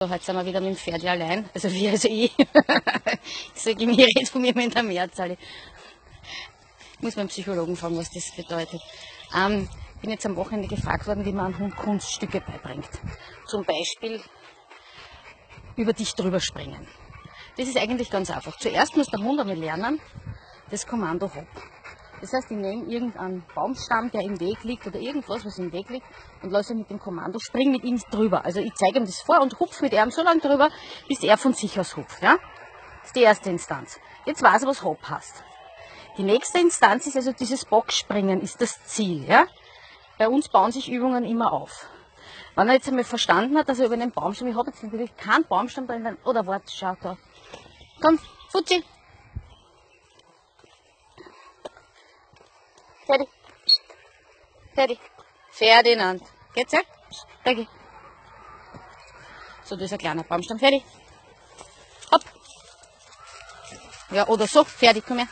So, heute sind wir wieder mit dem Pferd allein. Also wir, also ich. ich sage ihm, ich rede von mir in der Mehrzahl. Ich muss meinen Psychologen fragen, was das bedeutet. Ähm, bin jetzt am Wochenende gefragt worden, wie man Hund Kunststücke beibringt. Zum Beispiel über dich drüber springen. Das ist eigentlich ganz einfach. Zuerst muss der Hund einmal lernen, das Kommando Hopp. Das heißt, ich nehme irgendeinen Baumstamm, der im Weg liegt oder irgendwas, was im Weg liegt und lasse ihn mit dem Kommando springen mit ihm drüber. Also ich zeige ihm das vor und hupf mit ihm so lange drüber, bis er von sich aus hupft. Ja? Das ist die erste Instanz. Jetzt weiß er, was Hopp heißt. Die nächste Instanz ist also dieses Boxspringen, ist das Ziel. Ja? Bei uns bauen sich Übungen immer auf. Wenn er jetzt einmal verstanden hat, dass er über einen Baumstamm, ich habe jetzt natürlich keinen Baumstamm drin, oder warte, schau da. Komm, Fuzzi, Fertig. Fertig. Ferdinand. Geht's ja? Danke. So, das ist ein kleiner Baumstamm. Fertig. Hopp. Ja, oder so. Fertig, komm her.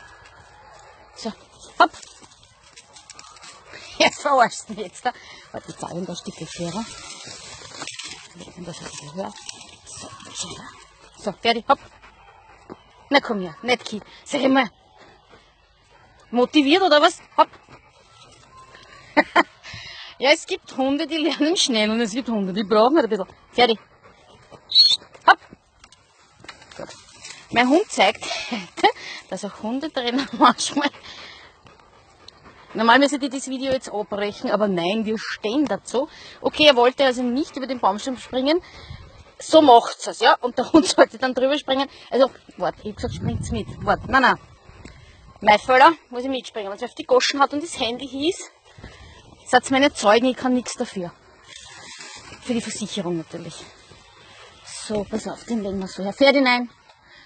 So, hopp. Jetzt verarschst du mich jetzt da. Warte, ich zeige ihm das Stück schwerer. Das hat er gehört. So, schwerer. So, fertig, hopp. Na komm her, nicht Kind. Sag ich mal. Motiviert oder was? Hopp. Ja, es gibt Hunde, die lernen schnell und es gibt Hunde, die brauchen ein bisschen. Fertig. Hopp. Gut. Mein Hund zeigt, dass auch Hundetrainer manchmal. Normal müsste ich das Video jetzt abbrechen, aber nein, wir stehen dazu. Okay, er wollte also nicht über den Baumstamm springen. So macht's es, ja. Und der Hund sollte dann drüber springen. Also, warte, ich hab gesagt, springt's mit. Warte, nein, nein. Mein Fehler, muss ich mitspringen. Wenn sie auf die Goschen hat und das Handy hieß, seid meine Zeugen, ich kann nichts dafür. Für die Versicherung natürlich. So, pass auf, den legen wir so her. Pferd hinein.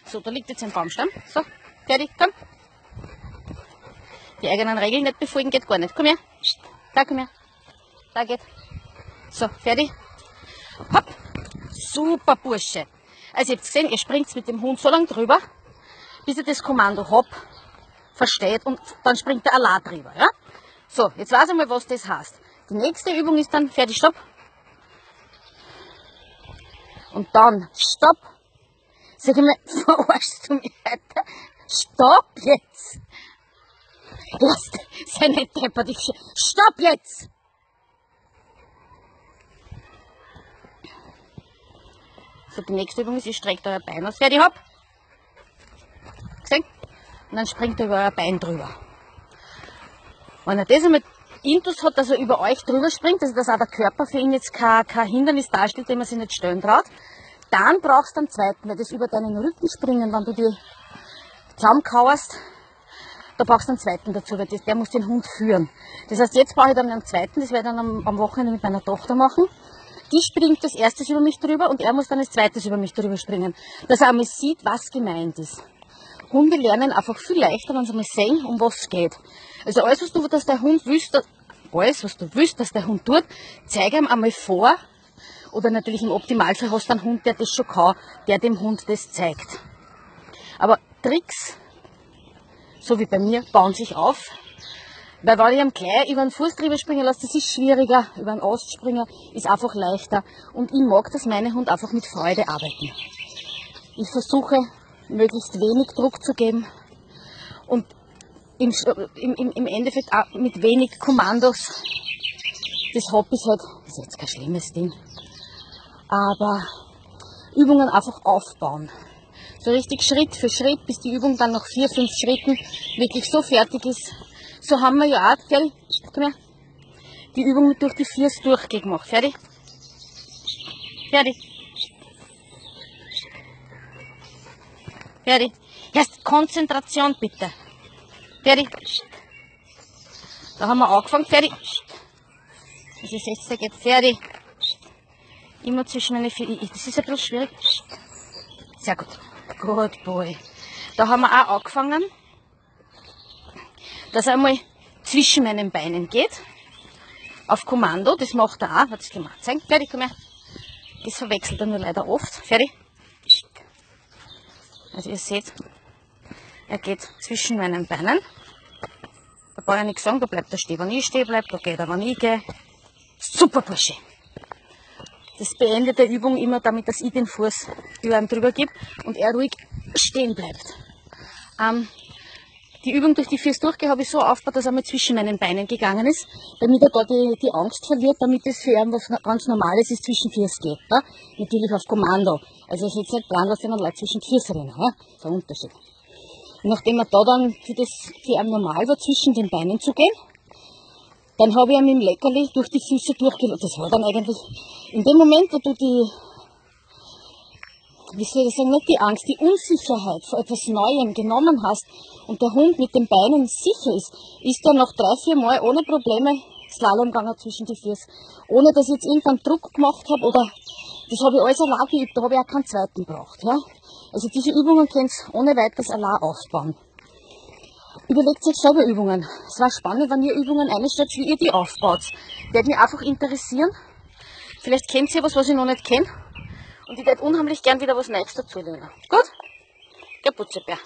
So, da liegt jetzt ein Baumstamm. So, fertig, komm. Die eigenen Regeln nicht befolgen geht gar nicht. Komm her. Da, komm her. Da geht. So, fertig. Hopp. Super Bursche. Also ihr habt gesehen, ihr springt mit dem Hund so lang drüber, bis ihr das Kommando Hopp versteht und dann springt der Allah drüber. Ja? So, jetzt weiß ich mal, was das heißt. Die nächste Übung ist dann fertig, stopp. Und dann stopp. Sag ich mal, verarschst du mich weiter? Stopp jetzt. Lass, sei nicht deppert, Stopp jetzt. So, die nächste Übung ist, ihr streckt euer Bein aus. Fertig, hopp. Gesehen? Und dann springt er über euer Bein drüber. Wenn er das einmal Intus hat, dass er über euch drüber springt, also dass auch der Körper für ihn jetzt kein, kein Hindernis darstellt, dem er sich nicht stellen traut, dann brauchst du einen zweiten, weil das über deinen Rücken springen, wenn du die zusammenkauerst, da brauchst du einen zweiten dazu, weil das, der muss den Hund führen. Das heißt, jetzt brauche ich dann einen zweiten, das werde ich dann am, am Wochenende mit meiner Tochter machen. Die springt als erstes über mich drüber und er muss dann als zweites über mich drüber springen. Dass er einmal sieht, was gemeint ist. Hunde lernen einfach viel leichter, wenn sie mal sehen, um was es geht. Also alles, was du, dass der Hund willst, alles, was du willst, dass der Hund tut, zeige ihm einmal vor. Oder natürlich im Optimalfall hast du einen Hund, der das schon kann, der dem Hund das zeigt. Aber Tricks, so wie bei mir, bauen sich auf. Weil wenn ich am gleich über den Fuß drüber springen lasse, das ist schwieriger. Über einen Ast springen ist einfach leichter. Und ich mag, dass meine Hund einfach mit Freude arbeiten. Ich versuche möglichst wenig Druck zu geben und im, im, im Endeffekt mit wenig Kommandos. Das Hobby ist halt, ist jetzt kein schlimmes Ding, aber Übungen einfach aufbauen. So richtig Schritt für Schritt, bis die Übung dann nach vier, fünf Schritten wirklich so fertig ist. So haben wir ja auch, fertig, komm her, die Übung durch die vier durchgemacht. Fertig? Fertig. Fertig. Jetzt Konzentration bitte. Fertig. Da haben wir angefangen. Fertig. Das ist jetzt geht fertig. Immer zwischen meine vier. Das ist ein bisschen schwierig. Sehr gut. Good boy. Da haben wir auch angefangen, dass er einmal zwischen meinen Beinen geht. Auf Kommando. Das macht er auch. Hat es gemacht. Zeigen. Fertig, komm her. Das verwechselt er nur leider oft. Fertig. Also ihr seht, er geht zwischen meinen Beinen. Da brauche ich nichts sagen, da bleibt er stehen, wenn ich stehen bleibe, da geht er, wenn ich gehe. Super Bursche. das beendet der Übung immer damit, dass ich den Fuß über ihm drüber gebe und er ruhig stehen bleibt. Ähm, die Übung durch die Füße durchgehe habe ich so aufgebaut, dass er mal zwischen meinen Beinen gegangen ist, damit er da die, die Angst verliert, damit es für ihn was ganz Normales ist, zwischen Füße geht. Ja? Natürlich auf Kommando. Also es ist jetzt nicht dran, dass jemand Leute zwischen Füße rennen. Ja? Der Unterschied. Nachdem er da dann für das für ihn normal war, zwischen den Beinen zu gehen, dann habe ich ihn mit dem Leckerli durch die Füße durchgelassen. Das war dann eigentlich in dem Moment, wo du die wie soll ich sagen, nicht die Angst, die Unsicherheit vor etwas Neuem genommen hast und der Hund mit den Beinen sicher ist, ist er noch drei, vier Mal ohne Probleme Slalom gegangen zwischen die Füße. Ohne dass ich jetzt irgendeinen Druck gemacht habe oder das habe ich alles geübt, da habe ich auch keinen zweiten braucht. Ja? Also diese Übungen könnt ihr ohne weiteres allein aufbauen. Überlegt euch selber Übungen. Es war spannend, wenn ihr Übungen einstellt, wie ihr die aufbaut. Würde mich einfach interessieren. Vielleicht kennt ihr was, was ich noch nicht kenne. Und ich werde unheimlich gern wieder was Neues dazu lernen. Gut? Der Putzebär.